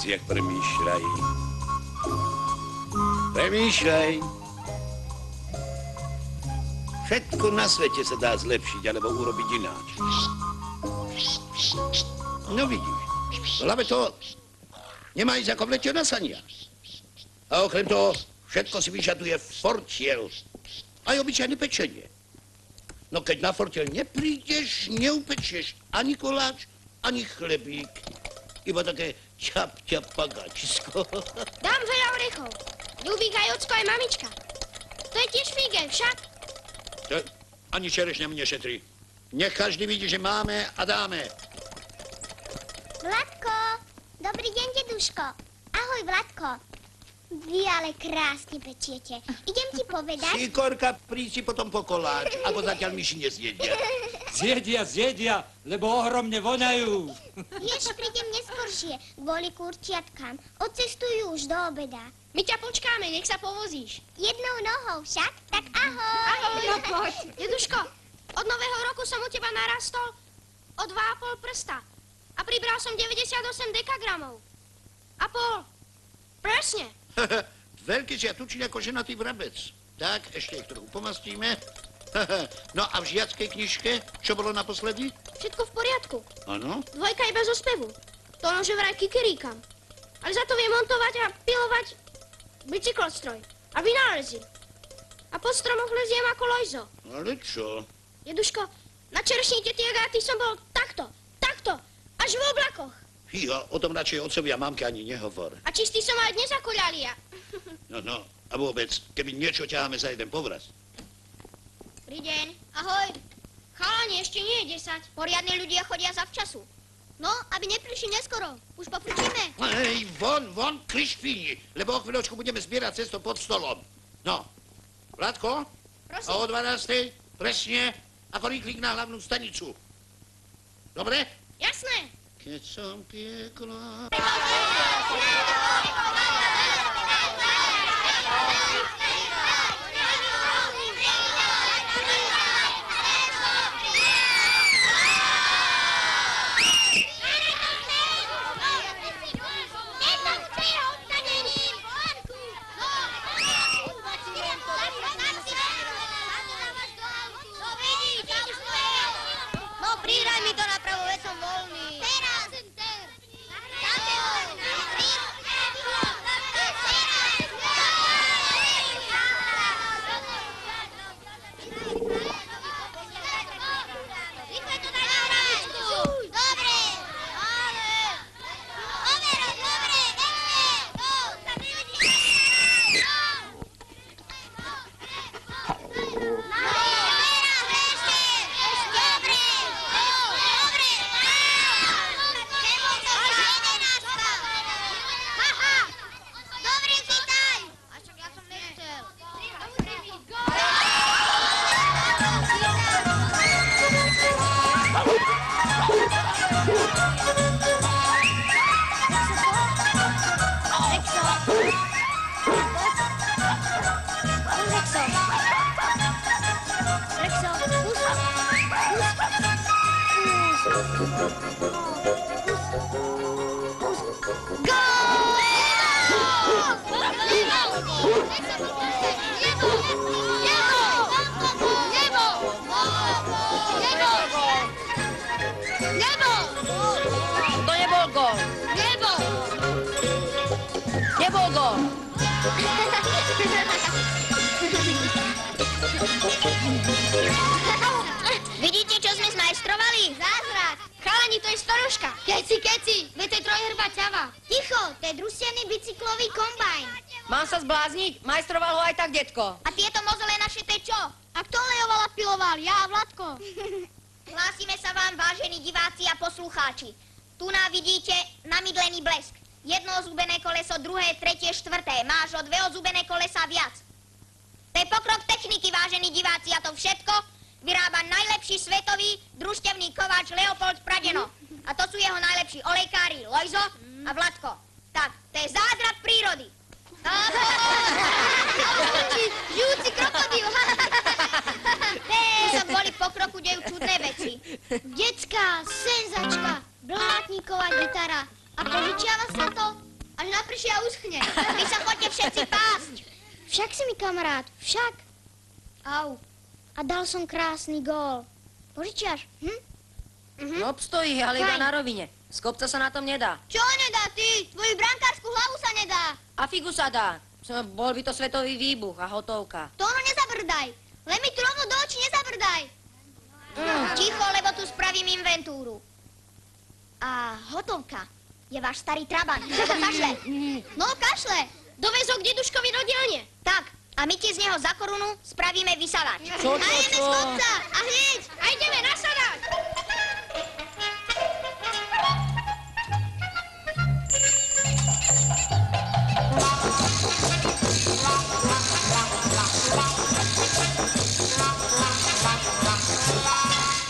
veciach premýšľaj. Premýšľaj. Všetko na svete sa dá zlepšiť alebo urobiť ináč. No vidíš, v hlave to nemá ísť ako vletie na sania. A okrem toho, všetko si vyžaduje fortiel. Aj obyčajné pečenie. No keď na fortiel neprídeš, neupečieš ani koláč, ani chlebík. Iba také čap, čap, pagačisko. Dám veľa orechov. Ľubík aj ocko, aj mamička. To je tiež figel, však? To ani čerešňa mi nešetrí. Nech každý vidí, že máme a dáme. Vladko, dobrý deň, deduško. Ahoj, Vladko. Vy ale krásne pečiete. Idem ti povedať... Šikorka, príď si potom po koláč, ako zatiaľ myši nezjedia. Zjedia, zjedia, lebo ohromne voňajú. Vieš, prídem neskoršie, kvôli kurčiatkám. Odcestujú už do obeda. My ťa počkáme, nech sa povozíš. Jednou nohou však, tak ahoj. Ahoj. No poď. Jeduško, od nového roku som u teba narastol o 2,5 prsta. A pribral som 98 dekagramov. A pol. Presne. Veľký si a tučí ako ženatý vrabec. Tak, ešte ich trochu pomastíme. no a v žiackej knižke, čo bolo naposledy? Všetko v poriadku. Áno? Dvojka iba zo spevu. To len, že vraj kikiríkam. Ale za to vie montovať a pilovať bicyklostroj a vynálezy. A po stromoch leziem ako Lojzo. Ale čo? Jeduško, na čerešní tety Agáty som bol takto, takto, až v oblakoch. Fíha, o tom radšej otcovi a mamke ani nehovor. A čistý som aj dnes ako ľalia. No, no, a vôbec, keby niečo ťaháme za jeden povraz. Dobrý deň. Ahoj. Chalani, ešte nie je 10. Poriadne ľudia chodia za včasu. No, aby neprišli neskoro. Už pofručíme. Hej, von, von, krišpíni, lebo o chvíľočku budeme zbierať cesto pod stolom. No, Vládko, Prosím. a o 12. presne ako rýchlik na hlavnú stanicu. Dobre? Jasné. Keď som piekla... To je staruška. Keci, keci, veď to je trojhrba ťava. Ticho, to je drusianý bicyklový kombajn. Mám sa zblázniť? Majstroval ho aj tak, detko. A tieto mozole naše to čo? A kto lejoval a piloval? Ja a Vladko. Hlásime sa vám, vážení diváci a poslucháči. Tu nám vidíte namydlený blesk. Jedno zubené koleso, druhé, tretie, štvrté. Máš o dve ozubené kolesa viac. To je pokrok techniky, vážení diváci, a to všetko vyrába najlepší svetový družstevný kováč Leopold Pradeno. A to sú jeho najlepší olejkári Lojzo a Vladko. Tak, to je zázrak prírody. Žijúci krokodil. To sa kvôli pokroku dejú čudné veci. Decka, senzačka, blátniková gitara a požičiava sa to? Až naprší a uschne. Vy sa chodte všetci pásť. Však si mi kamarát, však. Au. A dal som krásny gól. Požičiaš? Hm? No stojí, ale iba na rovine. Z kopca sa na tom nedá. Čo nedá ty? Tvoju brankárskú hlavu sa nedá. A figu sa dá. Bol by to svetový výbuch a hotovka. To ono nezabrdaj. Len mi tu rovno do očí nezabrdaj. Ticho, lebo tu spravím inventúru. A hotovka je váš starý trabant. Lebo kašle. No, kašle. Dovezol k deduškovi do dielne. Tak, a my ti z neho za korunu spravíme vysavač. Čo, a čo, ideme z čo? kopca. A hneď. A ideme nasadať.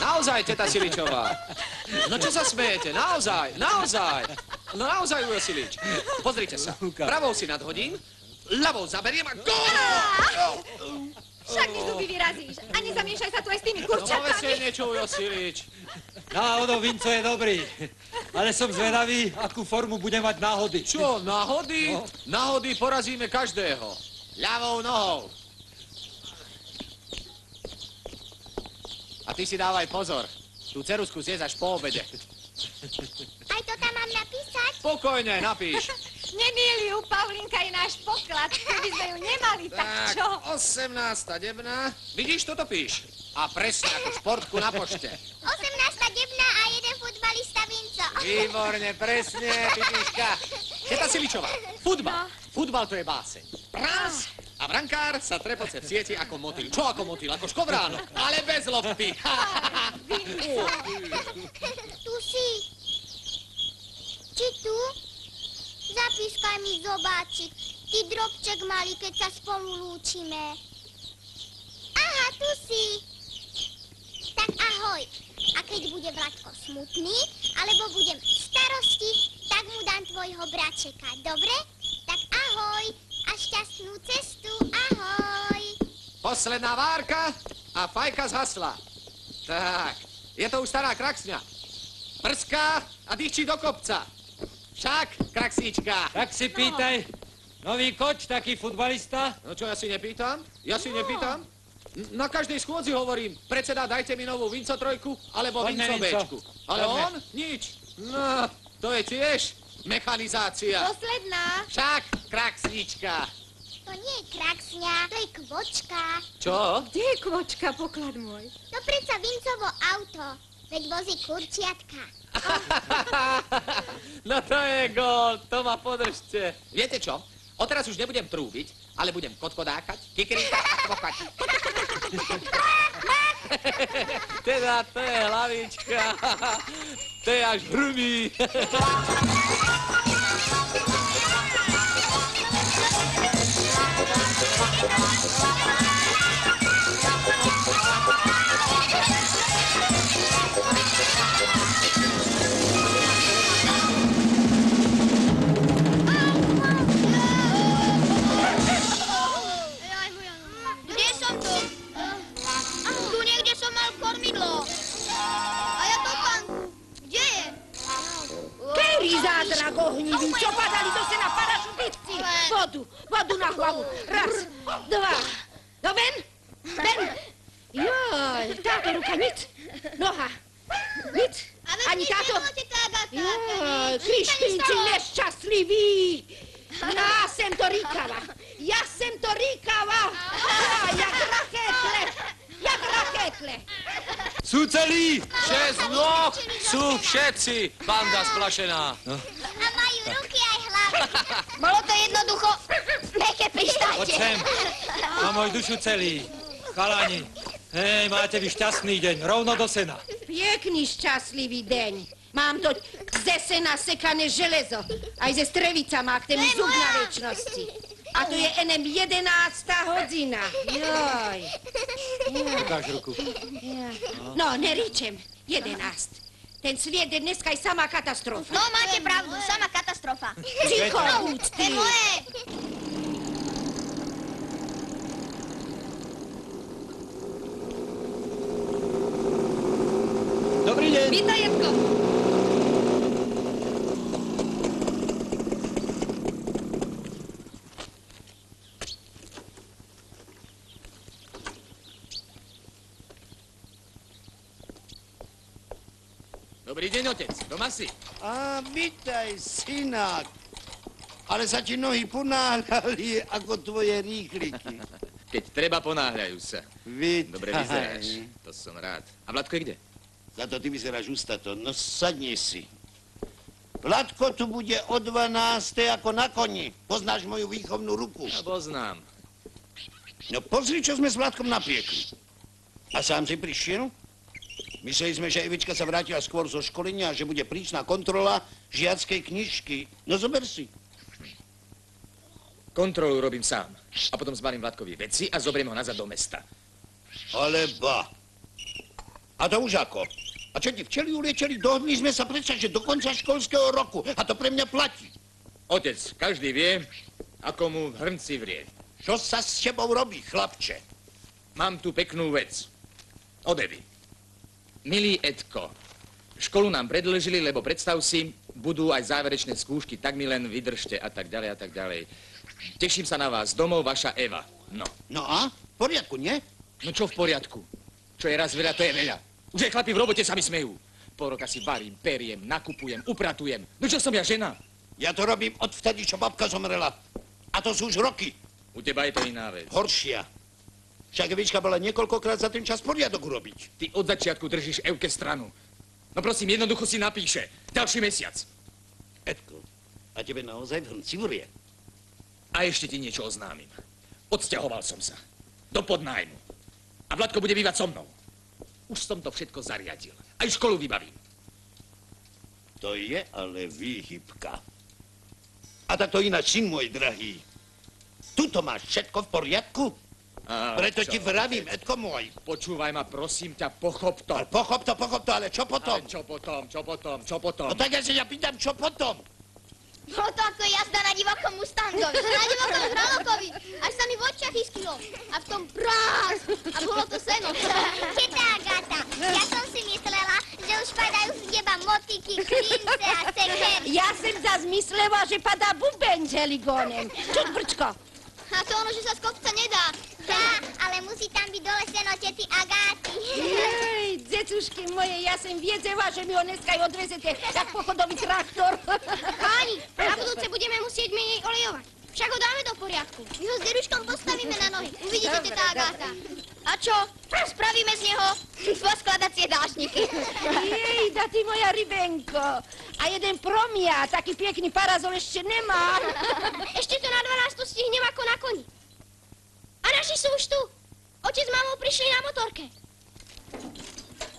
Naozaj, teta Siličová. No čo sa smejete? Naozaj, naozaj. No naozaj, Ujo Silič. Pozrite sa. Pravou si nadhodím, ľavou zaberiem a gól! Však mi zuby vyrazíš. A nezamiešaj sa tu aj s tými No povedz kurčatami. niečo, Ujo Silič. Náhodou Vinco je dobrý. Ale som zvedavý, akú formu bude mať náhody. Čo, náhody? No. Náhody porazíme každého. Ľavou nohou. A ty si dávaj pozor. Tú cerusku zjedz až po obede. Aj to tam mám napísať? Pokojne, napíš. Nemýli ju, Paulinka je náš poklad. Keby sme ju nemali, tak Tak, čo? 18. debna. Vidíš, toto píš. A presne ako športku na pošte. 18 debna a jeden futbalista Vinco. Výborne, presne, Pipiška. Teta Siličová, futbal. Futbal to je báseň. Prás a brankár sa trepoce v sieti ako motýl. Čo ako motýl? Ako škobránok, ale bez lopty. Tu si. Či tu? Zapískaj mi zobáčik. Ty drobček malý, keď sa spolu lúčime. Aha, tu si. Tak ahoj. A keď bude Vladko smutný, alebo budem v starosti, tak mu dám tvojho bračeka, dobre? Tak ahoj a šťastnú cestu, ahoj. Posledná várka a fajka zhasla. Tak, je to už stará kraksňa. Prská a dýchčí do kopca. Však, kraksíčka. Tak si pýtaj, nový koč, taký futbalista? No čo, ja si nepýtam? Ja si nepýtam? N- Na každej schôdzi hovorím, predseda, dajte mi novú Vinco trojku, alebo Poďme, Vinco. Bčku. Ale Poďme. on? Nič. No, to je tiež mechanizácia. Posledná. Však, kraksíčka. To nie je kraksňa, to je kvočka. Čo? Kde je kvočka, poklad môj? To predsa Vincovo auto. Veď vozí kurčiatka. No to je gol, to ma podržte. Viete čo? Odteraz už nebudem trúbiť, ale budem kotkodákať, kikrikať a kvokať. teda to je hlavička. to je až hrubý. zázrak ohnivý, čo padali do sena parašutisti? Vodu, vodu na hlavu. Raz, dva. No ven, ven. Joj, táto ruka nic. Noha, nic. Ani kága, Joj, nestalo. nešťastlivý. Ja sem to rýkava. Ja sem to rýkava. Á, jak raketle. Jak raketle. Sú celí! Šesť nôh sú všetci, banda splašená. A Bolo to jednoducho meké Poď pristajte. sem, na môj dušu celý. Chalani, hej, máte vy šťastný deň, rovno do sena. Pekný šťastlivý deň. Mám to ze sena sekané železo. Aj ze strevica má k tému zub na väčšnosti. A to je enem 11. hodina. Joj. Ukáž ruku. No, neričem. 11. Ten sviet je dneska aj sama katastrofa. No, máte pravdu, sama katastrofa. Ticho, To úcty. Dobrý deň, otec. Doma si? A vítaj, synák. Ale sa ti nohy ponáhľali ako tvoje rýchliky. Keď treba, ponáhľajú sa. Vítaj. Dobre vyzeráš. To som rád. A Vladko je kde? Za to ty vyzeráš ústato. No sadni si. Vladko tu bude o 12. ako na koni. Poznáš moju výchovnú ruku. Ja poznám. No pozri, čo sme s Vladkom napiekli. A sám si prišiel? Mysleli sme, že Evička sa vrátila skôr zo školenia a že bude prísna kontrola žiackej knižky. No zober si. Kontrolu robím sám. A potom zbalím Vladkovi veci a zoberiem ho nazad do mesta. Ale ba. A to už ako? A čo ti včeli uliečeli? Dohodli sme sa predsa, že do konca školského roku. A to pre mňa platí. Otec, každý vie, ako mu v hrnci vrie. Čo sa s tebou robí, chlapče? Mám tu peknú vec. Od Evy. Milý Edko, školu nám predlžili, lebo predstav si, budú aj záverečné skúšky, tak mi len vydržte a tak ďalej a tak ďalej. Teším sa na vás domov, vaša Eva. No. No a? V poriadku, nie? No čo v poriadku? Čo je raz veľa, to je veľa. Už aj chlapi v robote sa mi smejú. Pol roka si varím, periem, nakupujem, upratujem. No čo som ja žena? Ja to robím odvtedy, čo babka zomrela. A to sú už roky. U teba je to iná vec. Horšia. Však Evička bola niekoľkokrát za ten čas poriadok urobiť. Ty od začiatku držíš Evke stranu. No prosím, jednoducho si napíše. Ďalší mesiac. Edko, a tebe naozaj v hrnci vrie. A ešte ti niečo oznámim. Odsťahoval som sa. Do podnájmu. A Vladko bude bývať so mnou. Už som to všetko zariadil. Aj školu vybavím. To je ale výhybka. A tak to ináč, syn môj drahý. Tuto máš všetko v poriadku? Preto ti vravím, Edko môj. Počúvaj ma, prosím ťa, pochop to. Ale pochop to, pochop to, ale čo potom? Ale čo potom, čo potom, čo potom? No tak ja sa ja pýtam, čo potom? Bolo to ako jazda na divokom Mustangovi. Na divokom Hralokovi. Až sa mi v očiach iskilo. A v tom prás. A bolo to seno. Teta Agata, ja som si myslela, že už padajú z neba motiky, klince a sekery. Ja som zas myslela, že padá bubeň s heligónem. Čuť, brčko. A to ono, že sa z kopca nedá. Tá, ale musí tam byť dole seno tety Agáty. Jej, dzecušky moje, ja som viedzela, že mi ho dneska aj odvezete, jak pochodový traktor. Páni, na budúce budeme musieť menej olejovať. Však ho dáme do poriadku. My ho s deruškom postavíme na nohy. Uvidíte, Dobre, teta Agáta. A čo? Spravíme z neho poskladacie dášniky. Jej, da ty moja rybenko. A jeden promia, taký pekný parazol ešte nemá. Ešte to na 12 stihnem ako na koni. A naši sú už tu. Otec s mamou prišli na motorke.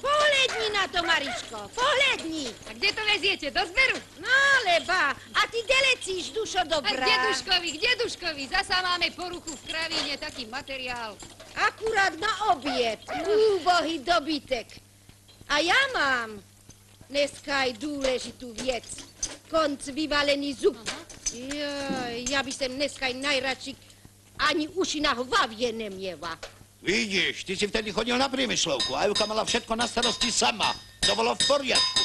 Pohľadni na to, Mariško, pohľadni. A kde to veziete? Do zberu? No, leba, a ty delecíš, dušo A dobrá. k deduškovi, k deduškovi. Zasa máme poruchu v kravíne, taký materiál. Akurát na oběd. Úbohý dobytek. A ja mám dneska aj dôležitú vec. Konc vyvalený zub. Ja by som dneska aj najradšik ani uši na hlavie nemieva. Vidíš, ty si vtedy chodil na priemyslovku a Evka mala všetko na starosti sama. To bolo v poriadku.